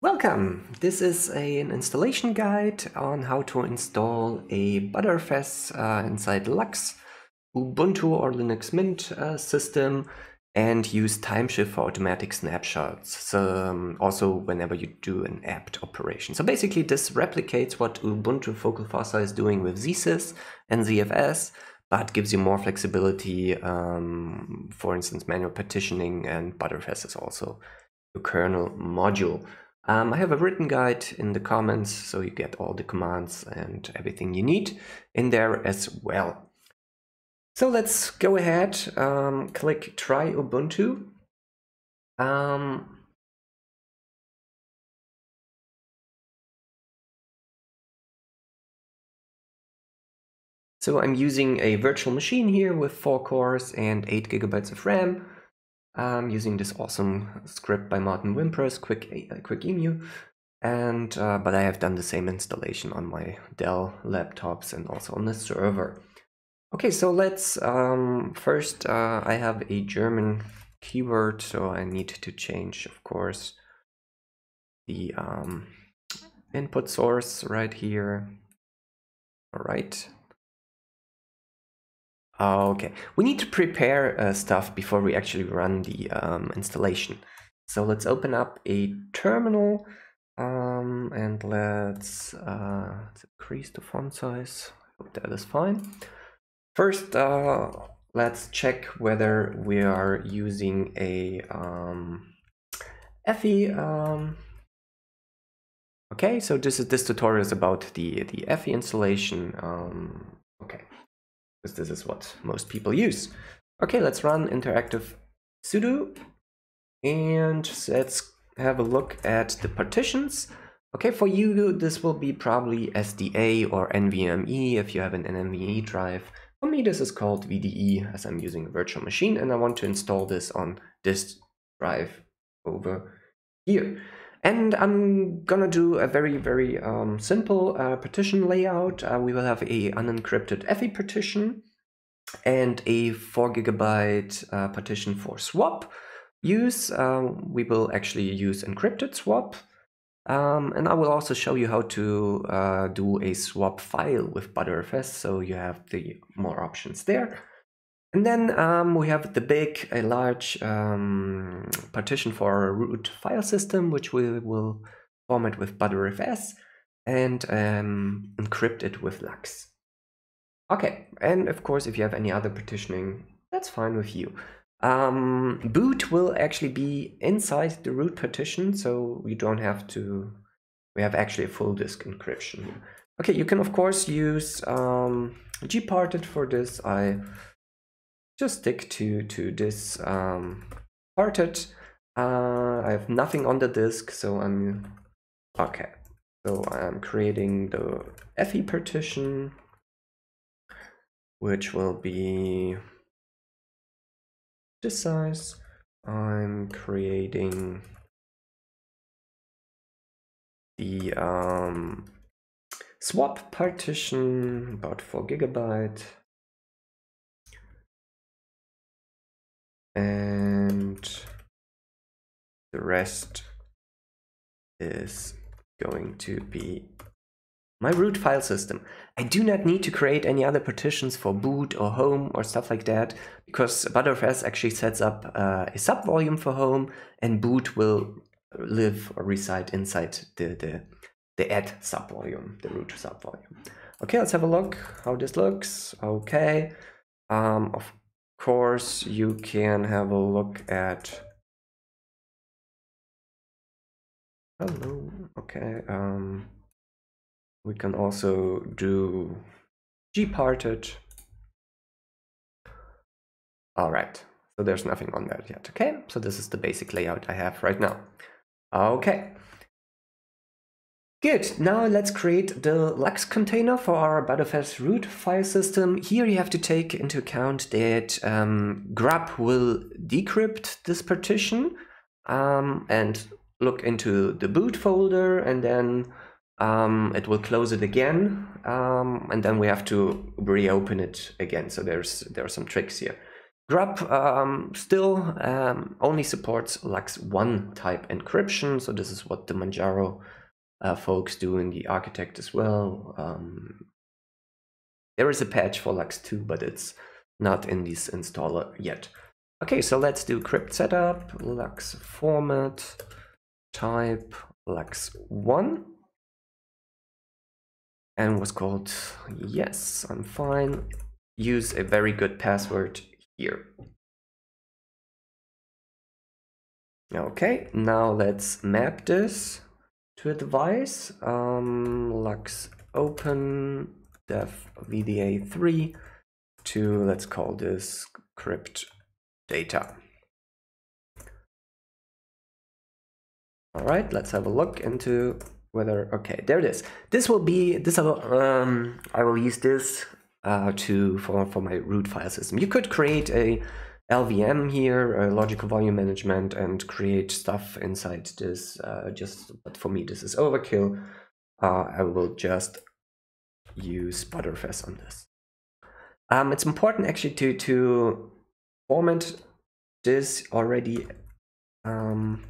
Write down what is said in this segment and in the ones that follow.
Welcome! This is a, an installation guide on how to install a Btrfs uh, inside LUKS, Ubuntu or Linux Mint uh, system and use Timeshift for automatic snapshots. So, um, also whenever you do an apt operation. So basically this replicates what Ubuntu Focal Fossa is doing with ZSys and ZFS, but gives you more flexibility, um, for instance, manual partitioning and Btrfs is also a kernel module. Um, I have a written guide in the comments, so you get all the commands and everything you need in there as well. So let's go ahead, um, click try Ubuntu. Um, so I'm using a virtual machine here with four cores and eight gigabytes of RAM. I'm using this awesome script by Martin Wimpress, Quick, uh, Quickemu. And, uh, but I have done the same installation on my Dell laptops and also on the server. Okay, so let's, um, first uh, I have a German keyword, so I need to change, of course, the um, input source right here. All right, Okay, we need to prepare uh, stuff before we actually run the um, installation. So let's open up a terminal um, and let's, uh, let's, increase the font size. I hope that is fine. First, uh, let's check whether we are using a um, EFI. Um, okay, so this is this tutorial is about the the EFI installation. Um, okay because this is what most people use. Okay, let's run interactive sudo and let's have a look at the partitions. Okay, for you, this will be probably SDA or NVMe if you have an NVMe drive. For me, this is called VDA as I'm using a virtual machine and I want to install this on this drive over here. And I'm gonna do a very, very um, simple uh, partition layout. Uh, we will have a unencrypted EFI partition and a four gigabyte uh, partition for swap use. Um, we will actually use encrypted swap. Um, and I will also show you how to uh, do a swap file with Btrfs, so you have the more options there. And then um, we have the big, a large um, partition for our root file system, which we will format with Btrfs and um, encrypt it with LUKS. Okay, and of course, if you have any other partitioning, that's fine with you. Um, boot will actually be inside the root partition, so you don't have to, we have actually a full disk encryption. Okay, you can of course use um, gparted for this. I just stick to, to this um, parted. Uh, I have nothing on the disk, so I'm, okay. So I'm creating the EFI partition, which will be this size. I'm creating the um, swap partition, about 4 gigabyte. And the rest is going to be my root file system. I do not need to create any other partitions for boot or home or stuff like that because Btrfs actually sets up uh, a subvolume for home and boot will live or reside inside the, the, the add subvolume, the root subvolume. Okay, let's have a look how this looks. Okay, um, of course, you can have a look at. Hello. Okay. Um, we can also do gparted. All right. So there's nothing on that yet. Okay. So this is the basic layout I have right now. Okay. Good, now let's create the LUKS container for our Btrfs root file system. Here you have to take into account that um, grub will decrypt this partition um, and look into the boot folder and then um, it will close it again um, and then we have to reopen it again. So there's there are some tricks here. Grub um, still um, only supports LUKS1 type encryption, so this is what the Manjaro uh, folks doing the architect as well. Um, there is a patch for LUKS 2, but it's not in this installer yet. Okay, so let's do crypt setup, lux format, type lux1, and was called yes, I'm fine. Use a very good password here. Okay, now let's map this to a device. Um, lux open dev VDA3 to, let's call this crypt data. All right, let's have a look into whether, okay, there it is. This will be, this um, I will use this uh, to for, for my root file system. You could create a LVM here, a logical volume management, and create stuff inside this. Uh, just, but for me, this is overkill. Uh, I will just use Btrfs on this. Um, it's important actually to to format this already um,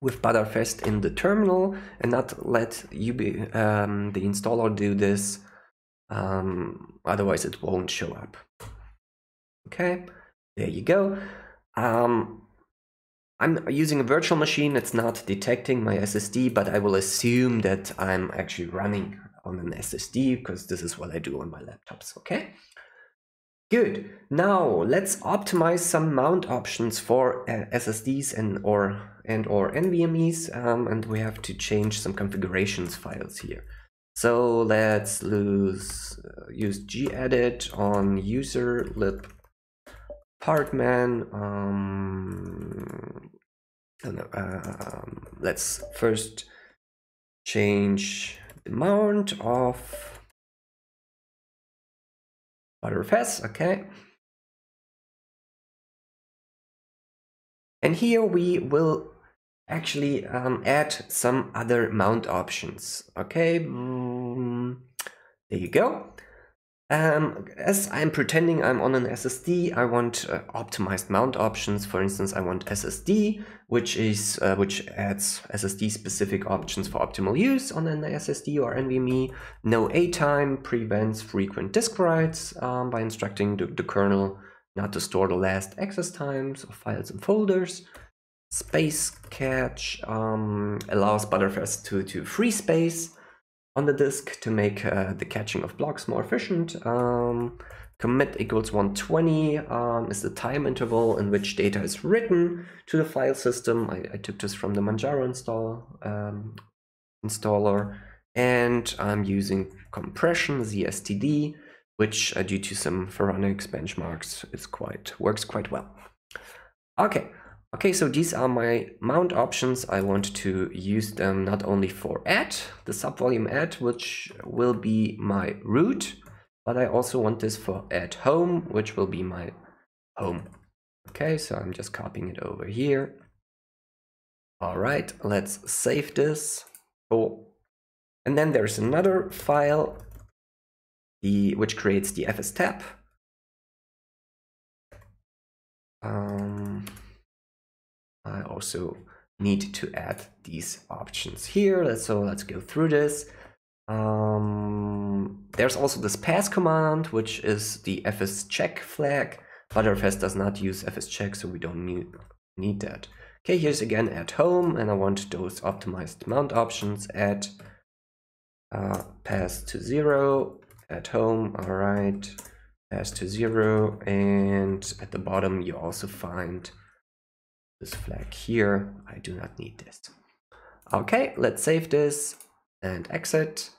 with Btrfs in the terminal and not let you be um, the installer do this. Um, otherwise, it won't show up. Okay, there you go. Um, I'm using a virtual machine. It's not detecting my SSD, but I will assume that I'm actually running on an SSD because this is what I do on my laptops. Okay. Good. Now let's optimize some mount options for uh, SSDs and or and or NVMEs, um, and we have to change some configurations files here. So let's lose, uh, use gedit on user lib partman. Um, um, let's first change the mount of Btrfs, okay. And here we will actually um, add some other mount options. Okay, mm, there you go. Um, as I'm pretending I'm on an SSD, I want uh, optimized mount options. For instance, I want SSD, which is uh, which adds SSD specific options for optimal use on an SSD or NVMe. noatime prevents frequent disk writes um, by instructing the, the kernel not to store the last access times of files and folders. Space cache um, allows Btrfs to, to free space on the disk to make uh, the catching of blocks more efficient. Um, commit equals 120 um, is the time interval in which data is written to the file system. I, I took this from the Manjaro install, um, installer and I'm using compression ZSTD, which uh, due to some Phoronix benchmarks is quite works quite well. Okay, Okay, so these are my mount options. I want to use them not only for add, the subvolume add, which will be my root, but I also want this for add home, which will be my home. Okay, so I'm just copying it over here. All right, let's save this. Oh, and then there's another file, the which creates the fstab. Um, I also need to add these options here. So let's go through this. Um, there's also this pass command, which is the fscheck flag. Btrfs does not use fscheck, so we don't need, need that. Okay, here's again at home, and I want those optimized mount options at uh, pass to zero, at home, all right, pass to zero, and at the bottom you also find this flag here. I do not need this. Okay, let's save this and exit.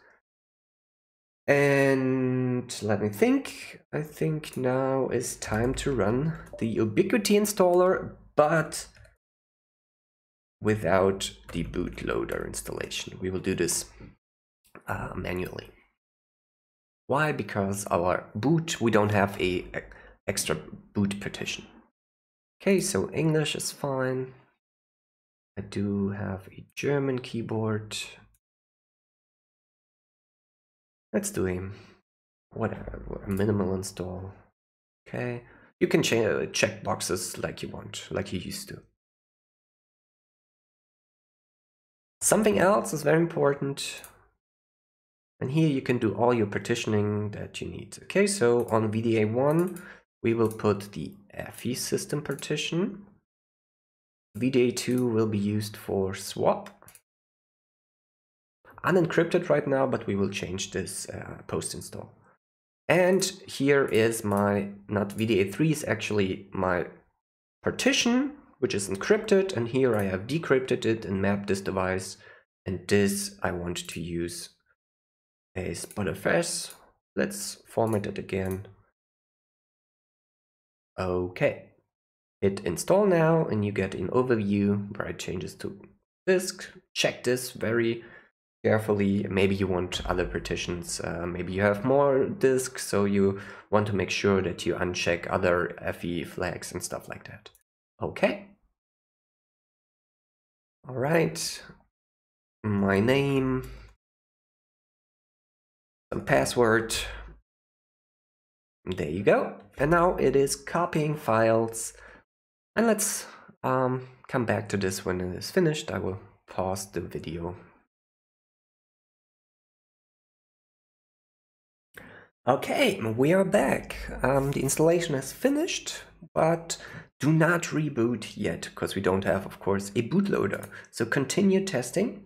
And let me think. I think now is time to run the Ubiquity installer, but without the bootloader installation. We will do this uh, manually. Why? Because our boot, we don't have a, a extra boot partition. Okay, so English is fine. I do have a German keyboard. Let's do a whatever, a minimal install. Okay, you can ch uh, check boxes like you want, like you used to. Something else is very important. And here you can do all your partitioning that you need. Okay, so on VDA1, we will put the EFI system partition. VDA2 will be used for swap. Unencrypted right now, but we will change this uh, post-install. And here is my, not VDA3 is actually my partition, which is encrypted. And here I have decrypted it and mapped this device. And this I want to use a Btrfs. Let's format it again. Okay. Hit install now and you get an overview where it changes to disk. Check this very carefully. Maybe you want other partitions. Uh, maybe you have more disks, so you want to make sure that you uncheck other EFI flags and stuff like that. Okay. All right. My name, some password. There you go. And now it is copying files. And let's um, come back to this when it is finished. I will pause the video. Okay, we are back. Um, the installation is finished, but do not reboot yet, because we don't have, of course, a bootloader. So continue testing.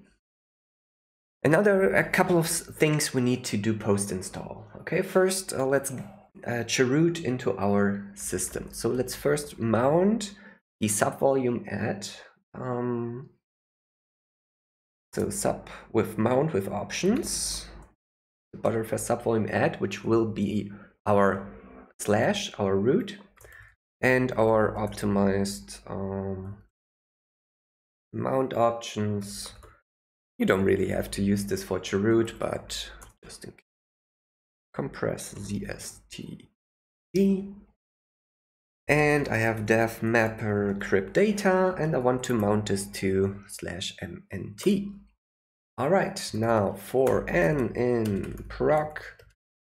Another a couple of things we need to do post-install. Okay, first uh, let's uh, chroot into our system. So let's first mount the subvolume add. Um, so sub with mount with options, the Btrfs subvolume add, which will be our slash, our root, and our optimized um, mount options you don't really have to use this for chroot, but just in case. Compress ZSTD. And I have dev mapper crypt data, and I want to mount this to slash mnt. All right, now for n in proc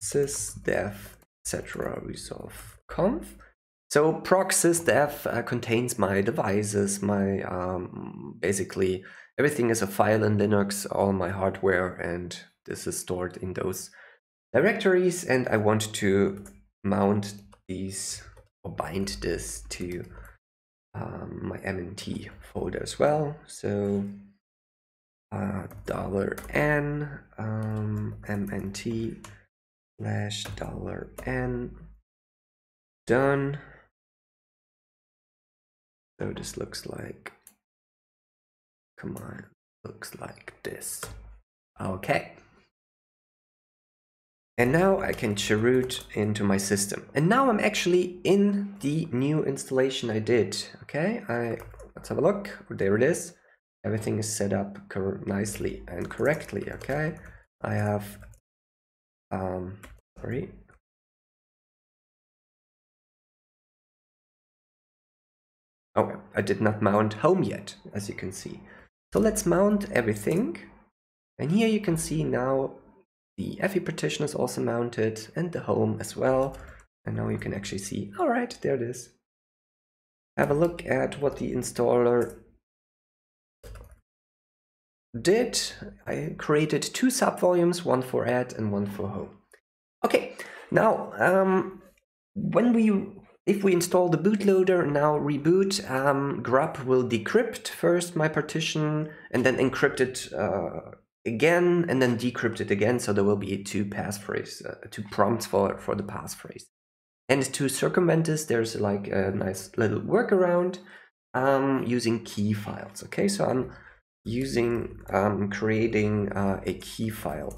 sys dev etc resolve conf. So proc sys dev uh, contains my devices, my um, basically everything is a file in Linux, all my hardware, and this is stored in those directories. And I want to mount these or bind this to um, my MNT folder as well. So uh, dollar $n um, MNT slash dollar $n done. So this looks like command looks like this. Okay. And now I can chroot into my system. And now I'm actually in the new installation I did. Okay, I let's have a look. There it is. Everything is set up nicely and correctly. Okay, I have um sorry. Oh, I did not mount home yet, as you can see. So let's mount everything. And here you can see now the EFI partition is also mounted and the home as well. And now you can actually see, all right, there it is. Have a look at what the installer did. I created two subvolumes, one for add and one for home. Okay, now um, when we if we install the bootloader, now reboot, um, grub will decrypt first my partition and then encrypt it uh, again and then decrypt it again. So there will be two passphrase, uh, two prompts for, for the passphrase. And to circumvent this, there's like a nice little workaround um, using key files. Okay, so I'm using, um, creating uh, a key file.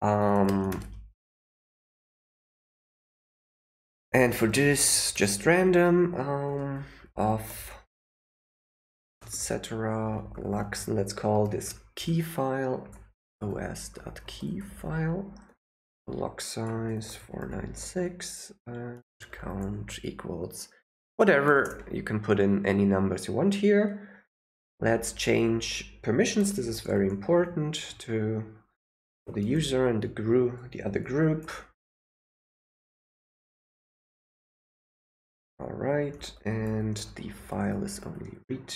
Um, And for this, just random um, of etc. Lux, let's call this key file os.key file block size 496 and count equals whatever you can put in any numbers you want here. Let's change permissions. This is very important to the user and the group the other group. All right, and the file is only read.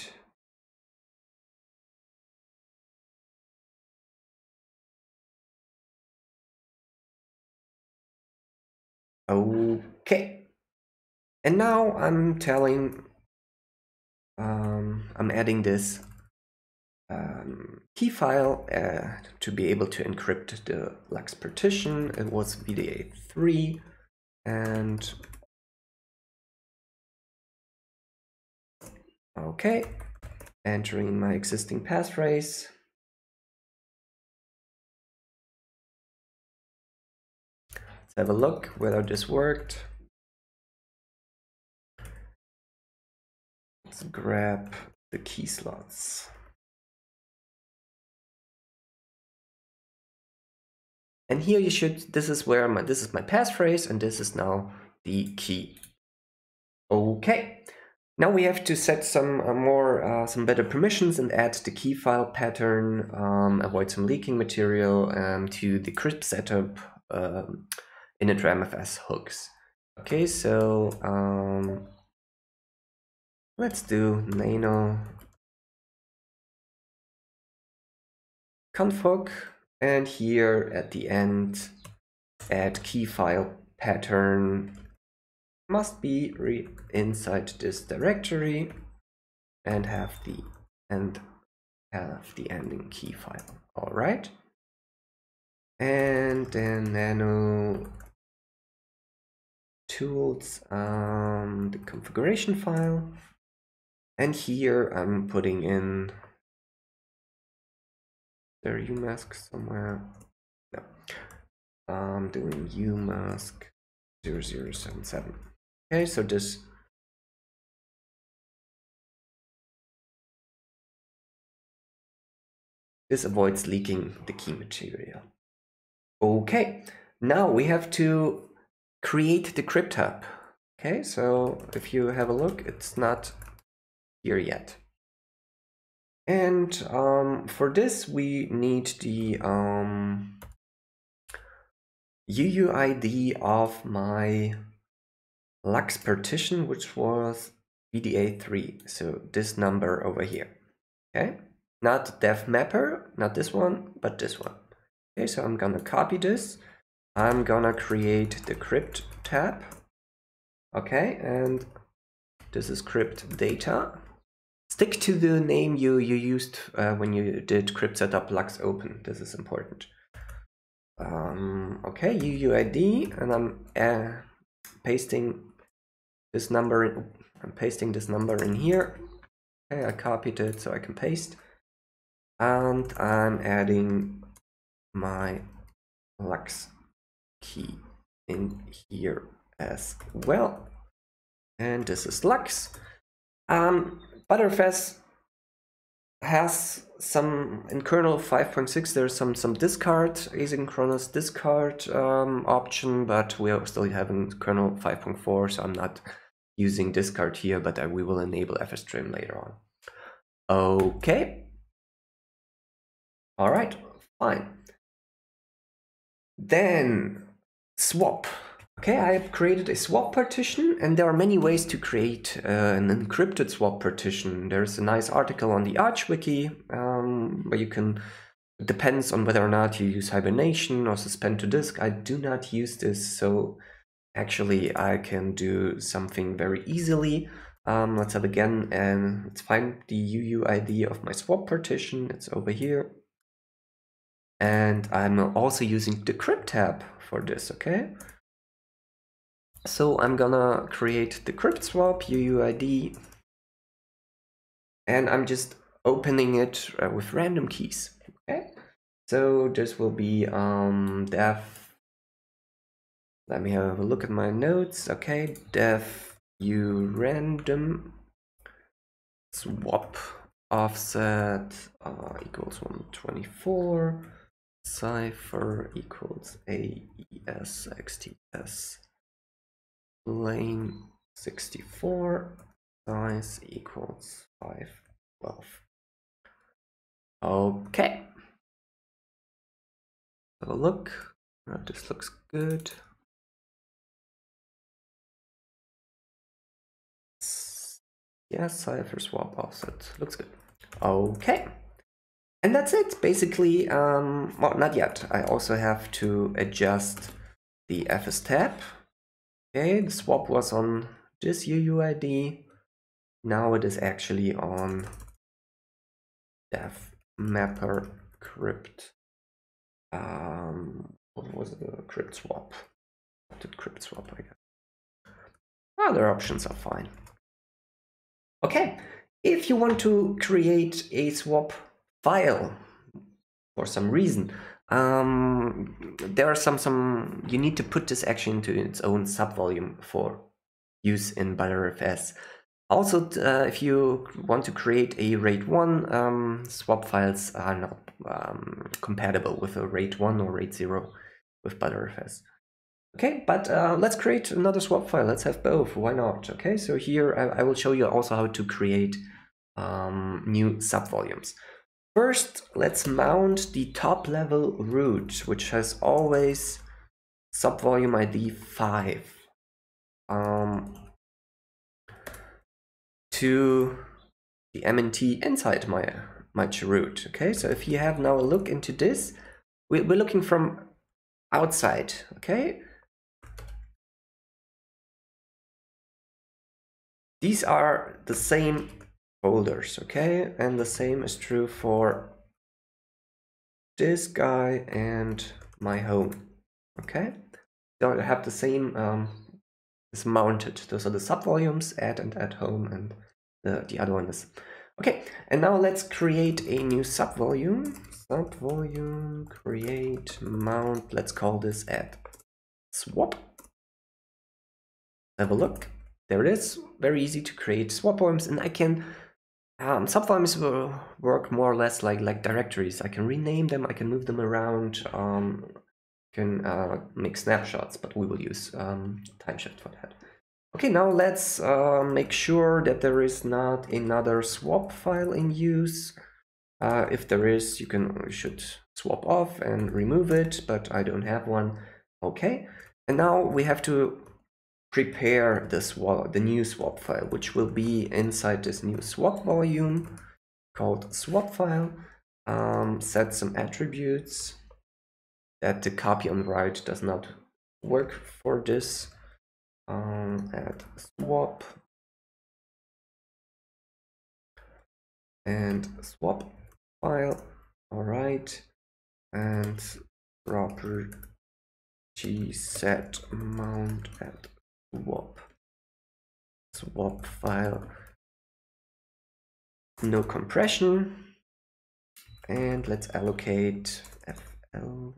Okay. And now I'm telling, um, I'm adding this um, key file uh, to be able to encrypt the LUKS partition. It was VDA3 and okay, entering my existing passphrase. Let's have a look whether this worked. Let's grab the key slots. And here you should, this is where my, this is my passphrase and this is now the key. Okay, now we have to set some uh, more, uh, some better permissions and add the key file pattern, um, avoid some leaking material um, to the crypt setup um, initramfs hooks. Okay, so um, let's do nano config and here at the end, add key file pattern must be inside this directory and have the and have the ending key file. All right. And then nano tools, um, the configuration file. And here I'm putting in there umask somewhere? No. I'm doing umask 0077. Okay, so this this avoids leaking the key material. Okay, now we have to create the crypt hub. Okay, so if you have a look, it's not here yet. And um, for this, we need the um, UUID of my LUKS partition, which was VDA3. So this number over here. Okay, not dev mapper, not this one, but this one. Okay, so I'm gonna copy this. I'm gonna create the crypt tab. Okay, and this is crypt data. Stick to the name you, you used uh, when you did crypt setup lux open. This is important. Um, okay, UUID, and I'm uh, pasting this number. In, I'm pasting this number in here. Okay, I copied it so I can paste. And I'm adding my LUKS key in here as well. And this is Lux. Um, Btrfs has some in kernel 5.6 there's some some discard asynchronous discard um, option but we are still having kernel 5.4 so i'm not using discard here but uh, we will enable fstrim later on okay all right fine then swap Okay, I have created a swap partition and there are many ways to create uh, an encrypted swap partition. There's a nice article on the Arch Wiki um, where you can, depends on whether or not you use hibernation or suspend to disk. I do not use this, so actually I can do something very easily. Um, let's have again and let's find the UUID of my swap partition. It's over here. And I'm also using the crypt tab for this, okay? So I'm gonna create the crypt swap UUID and I'm just opening it uh, with random keys. Okay, so this will be um, def. Let me have a look at my notes. Okay, def u random swap offset uh, equals 124 cipher equals aesxts lane 64 size equals 512. Okay. Have a look. This looks good. Yes, cipher swap offset. Looks good. Okay. And that's it, basically. Um, well, not yet. I also have to adjust the fs tab. Okay, the swap was on this UUID. Now it is actually on def mapper crypt. Um, what was the crypt swap? Did crypt swap, I guess. Other options are fine. Okay, if you want to create a swap file for some reason, um, there are some, some, you need to put this actually into its own subvolume for use in Btrfs. Also, uh, if you want to create a RAID 1, um, swap files are not um, compatible with a RAID 1 or RAID 0 with Btrfs. Okay, but uh, let's create another swap file. Let's have both. Why not? Okay, so here I, I will show you also how to create um, new subvolumes. First, let's mount the top level root, which has always subvolume ID 5 um, to the MNT inside my, my root. Okay, so if you have now a look into this, we're looking from outside. Okay, these are the same folders, okay? And the same is true for this guy and my home, okay? So I have the same, um, is mounted. Those are the subvolumes, add and add home, and the, the other one is, okay. And now let's create a new subvolume. Subvolume, create, mount, let's call this add swap. Have a look. There it is. Very easy to create swap volumes, and I can um, subvolumes will work more or less like like directories. I can rename them, I can move them around, um, can uh, make snapshots, but we will use um, timeshift for that. Okay, now let's uh, make sure that there is not another swap file in use. Uh, if there is, you can you should swap off and remove it, but I don't have one. Okay, and now we have to prepare the swap, the new swap file, which will be inside this new swap volume called swap file. Um, set some attributes that the copy on write does not work for this. Um, add swap and swap file. All right, and property set mount at swap. Swap file. No compression. And let's allocate fl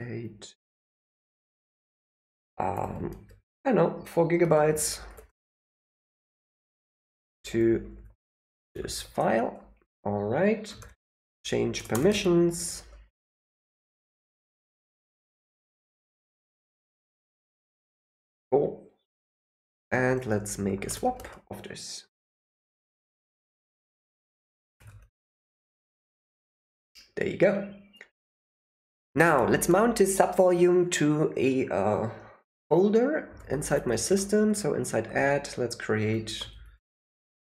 8 um i know four gigabytes to this file. All right. Change permissions. Cool and let's make a swap of this. There you go. Now let's mount this subvolume to a uh, folder inside my system. So inside add, let's create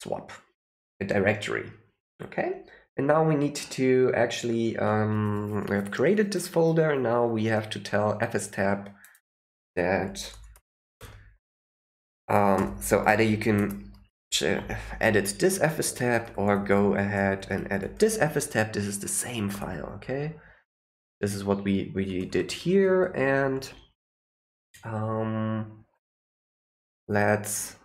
swap, a directory. Okay. And now we need to actually, um, we have created this folder. And now we have to tell fstab that um, so either you can edit this fs tab or go ahead and edit this fs tab. This is the same file, okay? This is what we, we did here and um, let's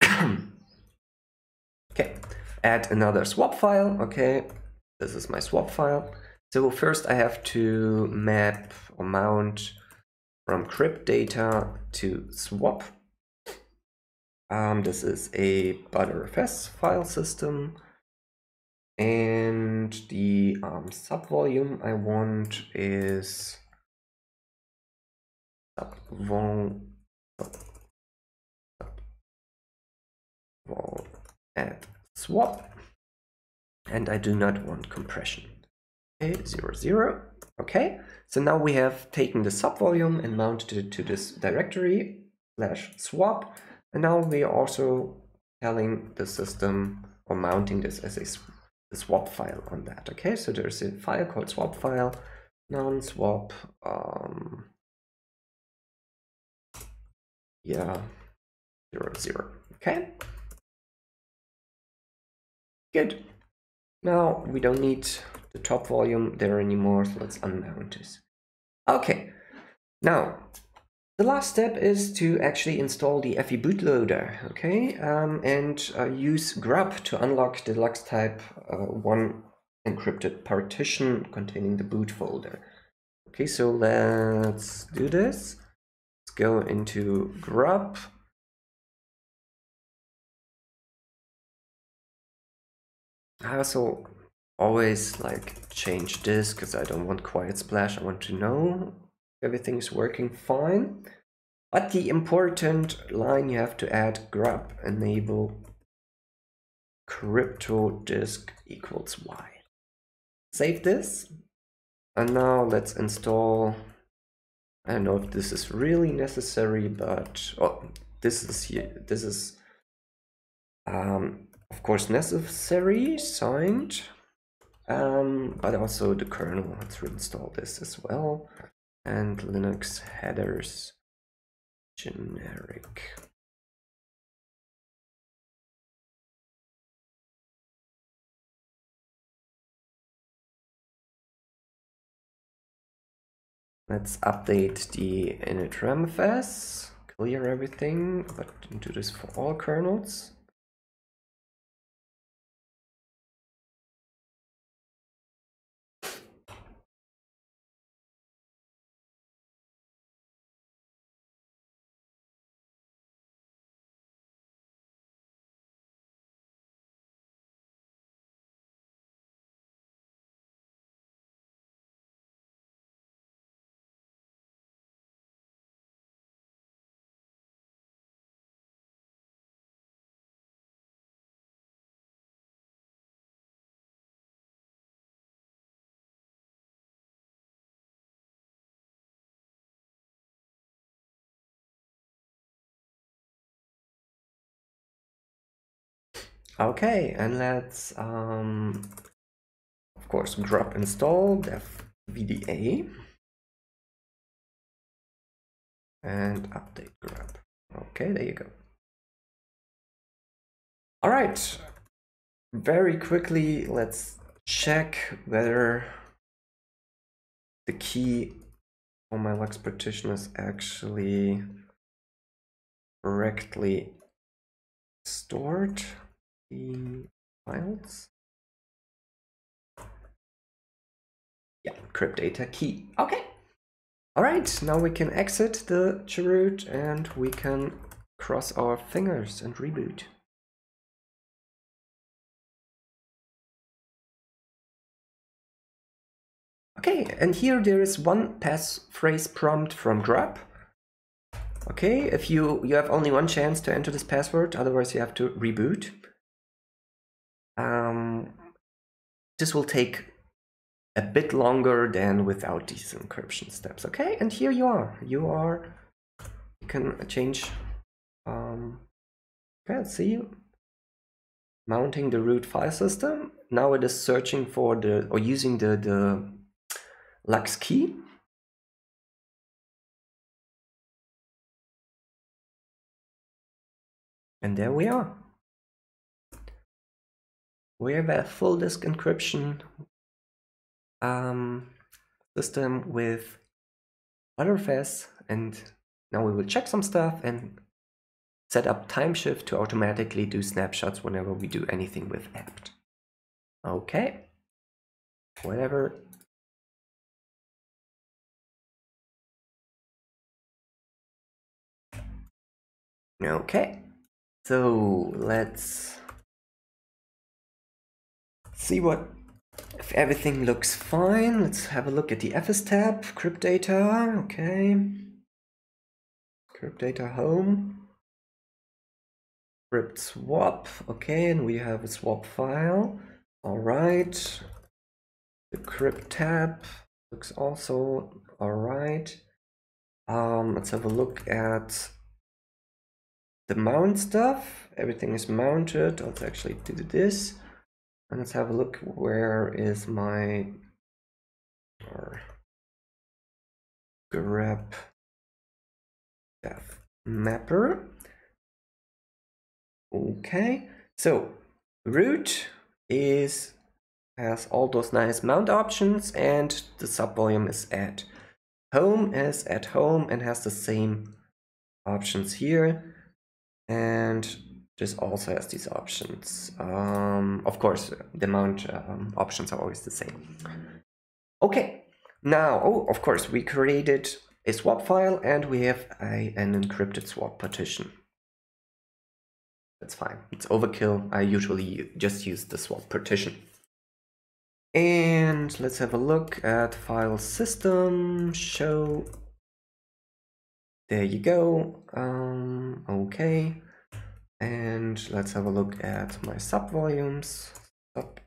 okay add another swap file okay this is my swap file so first I have to map or mount from crypt data to swap. Um, this is a Btrfs file system. And the um, subvolume I want is subvol, subvol add swap. And I do not want compression. Okay, zero, zero. Okay, so now we have taken the subvolume and mounted it to this directory slash swap. And now we are also telling the system or mounting this as a swap file on that. Okay, so there's a file called swap file, non-swap, um, yeah, zero, zero. Okay. Good. Now we don't need the top volume there anymore, so let's unmount this. Okay, now the last step is to actually install the EFI bootloader, okay, um, and uh, use grub to unlock the LUKS type uh, 1 encrypted partition containing the boot folder. Okay, so let's do this. Let's go into grub. I also always like change this because I don't want quiet splash. I want to know everything's working fine. But the important line you have to add grub enable crypto disk equals y. Save this. And now let's install, I don't know if this is really necessary, but oh, this is here, this is um, of course necessary, signed, um, but also the kernel, let's reinstall this as well and Linux headers generic. Let's update the init clear everything, but do this for all kernels. Okay, and let's, um, of course, grub install dev VDA and update grub. Okay, there you go. All right, very quickly, let's check whether the key on my LUKS partition is actually correctly stored the files. Yeah, crypt data key. Okay. All right, now we can exit the chroot and we can cross our fingers and reboot. Okay, and here there is one passphrase prompt from grub. Okay, if you, you have only one chance to enter this password, otherwise you have to reboot. Um, this will take a bit longer than without these encryption steps. Okay, and here you are. You are. You can change. Um, okay, see. Mounting the root file system. Now it is searching for the or using the the LUKS key. And there we are we have a full disk encryption um, system with Btrfs and now we will check some stuff and set up timeshift to automatically do snapshots whenever we do anything with apt. Okay, whatever. Okay, so let's see what if everything looks fine. Let's have a look at the FS tab, crypt data, okay. Crypt data home. Crypt swap, okay, and we have a swap file. All right. The crypt tab looks also all right. Um, let's have a look at the mount stuff. Everything is mounted. Let's actually do this. And let's have a look. Where is my or grep dev mapper? Okay, so root is has all those nice mount options and the subvolume is at home is at home and has the same options here and this also has these options um, of course the mount um, options are always the same okay now oh of course we created a swap file and we have a, an encrypted swap partition that's fine. It's overkill. I usually just use the swap partition. And let's have a look at file system, show. There you go. Um, okay. And let's have a look at my sub volumes. Sub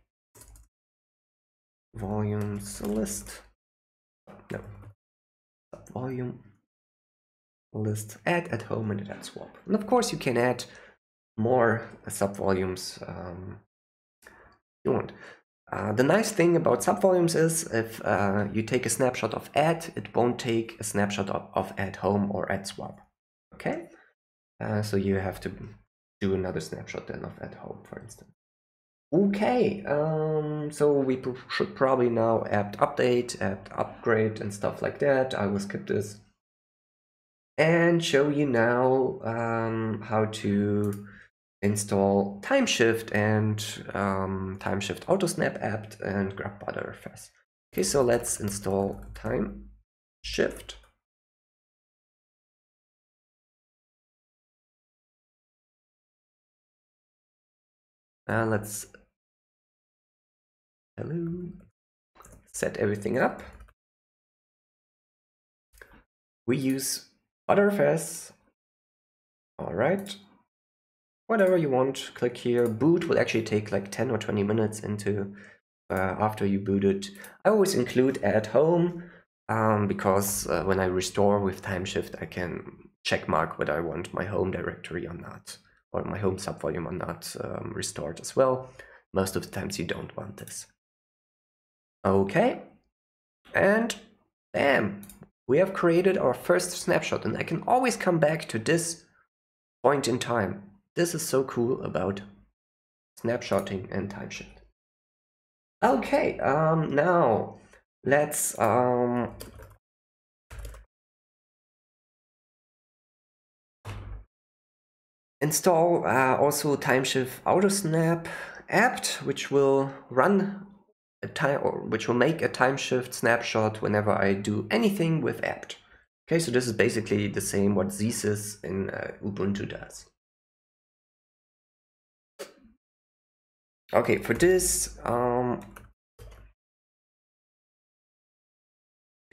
volumes list. No. Sub volume list. Add at home and add swap. And of course you can add more subvolumes um, you want. Uh, the nice thing about subvolumes is if uh, you take a snapshot of add, it won't take a snapshot of, of add home or add swap. Okay, uh, so you have to do another snapshot then of at home, for instance. Okay, um, so we pr should probably now apt update, apt upgrade, and stuff like that. I will skip this and show you now um, how to install Timeshift and um, Timeshift AutoSnap apt and grub Btrfs. Okay, so let's install Timeshift. Uh, let's hello set everything up. We use Btrfs. All right whatever you want, click here. Boot will actually take like 10 or 20 minutes into uh, after you boot it. I always include at home um, because uh, when I restore with Timeshift, I can check mark whether I want my home directory or not, or my home subvolume are not um, restored as well. Most of the times you don't want this. Okay, and bam, we have created our first snapshot and I can always come back to this point in time this is so cool about snapshotting and timeshift. Okay, um, now let's um, install uh, also timeshift autosnap apt which will run a time which will make a timeshift snapshot whenever I do anything with apt. Okay, so this is basically the same what zsys in uh, Ubuntu does. Okay, for this, um,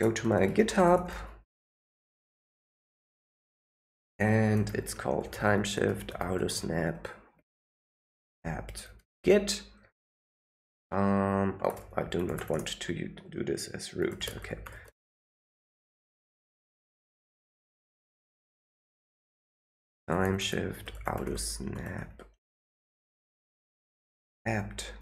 go to my GitHub and it's called timeshift autosnap apt git. Um, oh, I do not want to do this as root. Okay. time shift auto snap apt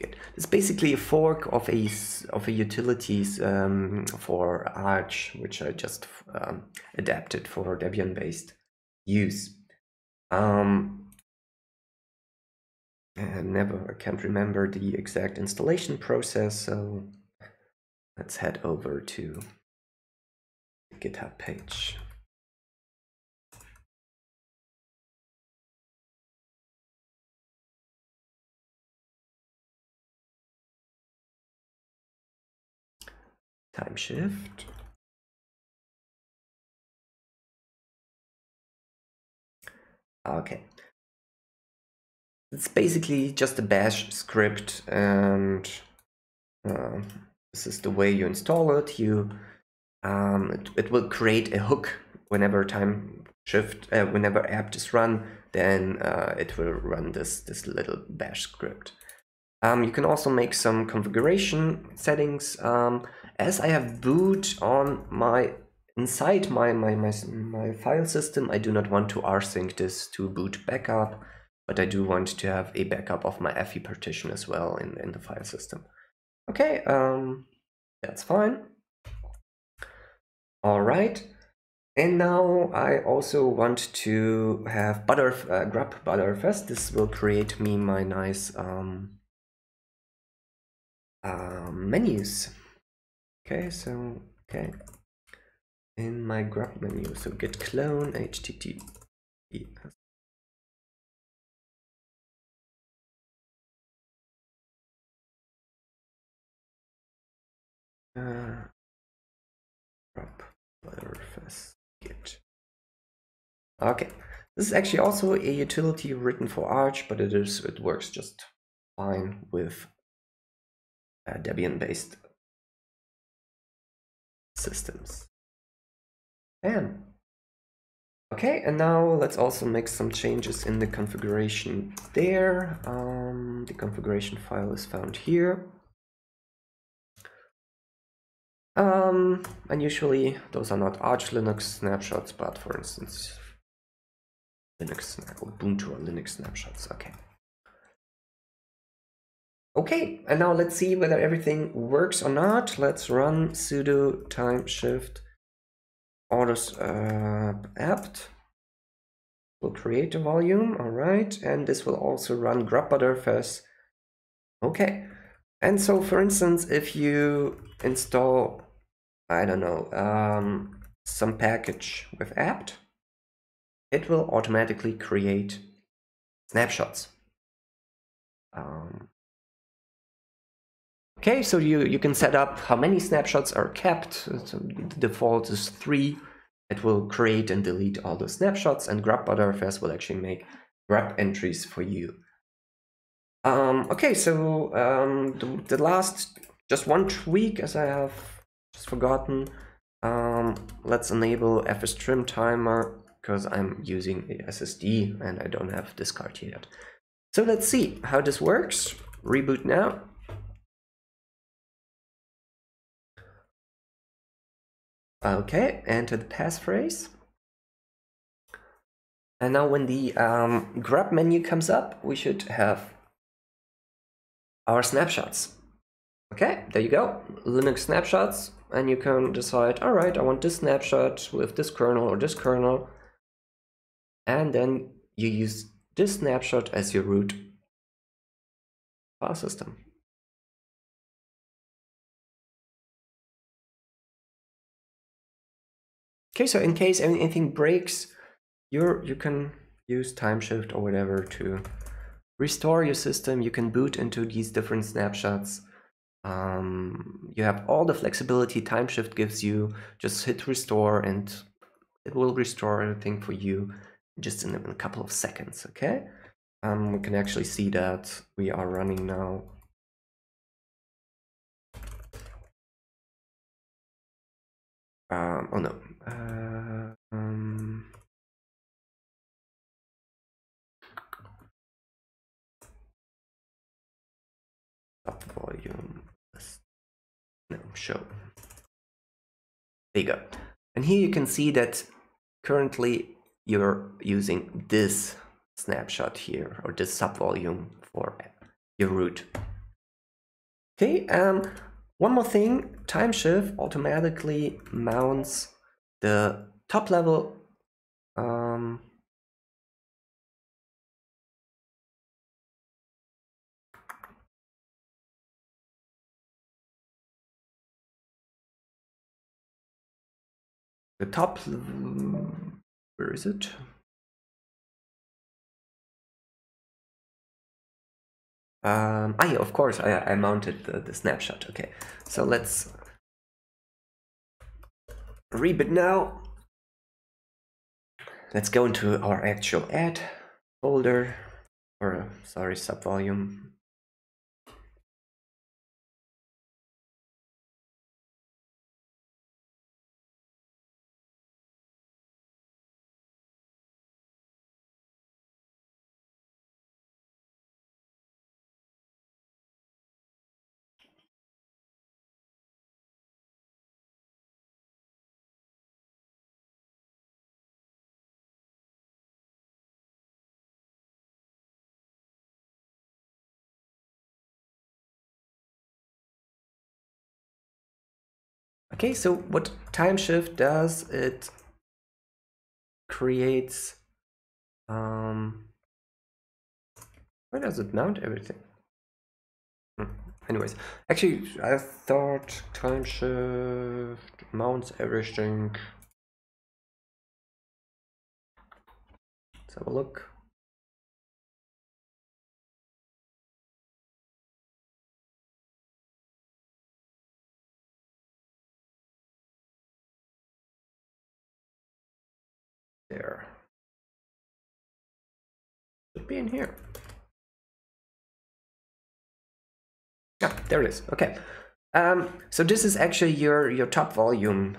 it's basically a fork of a of a utilities um, for Arch, which I just um, adapted for Debian-based use. Um, never I can't remember the exact installation process, so let's head over to the GitHub page. Timeshift. Okay. It's basically just a bash script and uh, this is the way you install it. You um, it, it will create a hook whenever time shift uh, whenever apt is run then uh, it will run this this little bash script um, you can also make some configuration settings um, as I have boot on my inside my, my, my, my file system, I do not want to rsync this to boot backup, but I do want to have a backup of my EFI partition as well in, in the file system. Okay, um, that's fine. All right. And now I also want to have butter, uh, grub btrfs. This will create me my nice um, uh, menus. Okay, so, okay. In my grub menu, so git clone https. Uh, grub btrfs git. Okay, this is actually also a utility written for Arch, but it is it works just fine with uh, Debian-based systems. And okay, and now let's also make some changes in the configuration there. Um, the configuration file is found here. Um, and usually those are not Arch Linux snapshots, but for instance, Linux, Ubuntu or Linux snapshots. Okay. Okay, and now let's see whether everything works or not. Let's run sudo time shift autos uh, apt. We'll create a volume, all right, and this will also run grub Okay, and so for instance, if you install, I don't know, um, some package with apt, it will automatically create snapshots. Um, Okay, so you, you can set up how many snapshots are kept. So the default is three. It will create and delete all the snapshots and grub-btrfs will actually make grub entries for you. Um, okay, so um, the, the, last, just one tweak as I have just forgotten. Um, let's enable fstrim timer because I'm using a SSD and I don't have this card yet. So let's see how this works. Reboot now. Okay, enter the passphrase. And now when the um, grub menu comes up, we should have our snapshots. Okay, there you go, Linux snapshots, and you can decide, all right, I want this snapshot with this kernel or this kernel, and then you use this snapshot as your root file system. Okay, so in case anything breaks, you you can use timeshift or whatever to restore your system. You can boot into these different snapshots. Um, you have all the flexibility timeshift gives you. Just hit restore and it will restore everything for you just in a, couple of seconds, okay? Um, we can actually see that we are running now um, oh no, uh, um, top volume. No, show. There you go. And here you can see that currently you're using this snapshot here or this subvolume for your root. Okay, um, one more thing, timeshift automatically mounts the top level um, the top where is it? Um, ah yeah of course I, I mounted the, the snapshot okay. So let's reboot now. Let's go into our actual add folder, or sorry, subvolume. Okay, so what time shift does, it creates, um, where does it mount everything? Hmm, anyways, actually, I thought time shift mounts everything. Let's have a look. There. Should be in here. Yeah, there it is. Okay. Um, so this is actually your, your top volume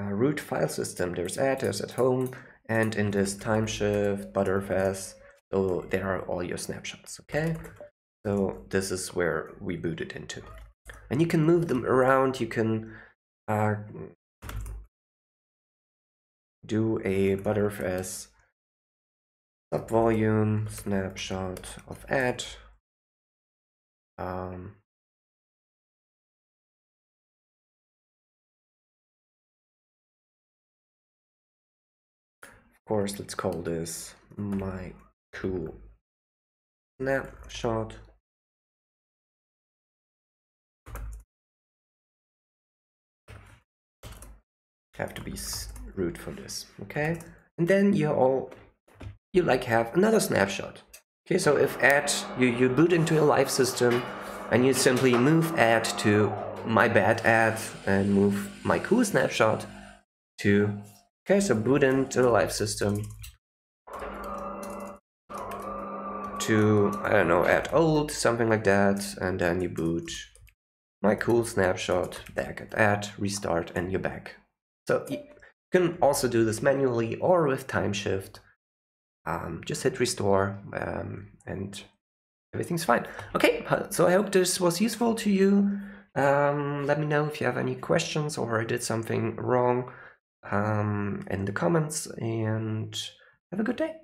uh, root file system. There's at, there's at home, and in this timeshift, btrfs, so there are all your snapshots, okay? So this is where we boot it into. And you can move them around, you can uh, do a btrfs subvolume snapshot of add. Um, of course, let's call this my cool snapshot. Have to be root for this, okay? And then you all, you like have another snapshot. Okay, so if add, you, you boot into a live system and you simply move add to my bad add and move my cool snapshot to, okay, so boot into the live system to, I don't know, add old, something like that, and then you boot my cool snapshot back at add, restart, and you're back. So can also do this manually or with Timeshift. Um, just hit restore um, and everything's fine. Okay, so I hope this was useful to you. Um, let me know if you have any questions or I did something wrong um, in the comments and have a good day.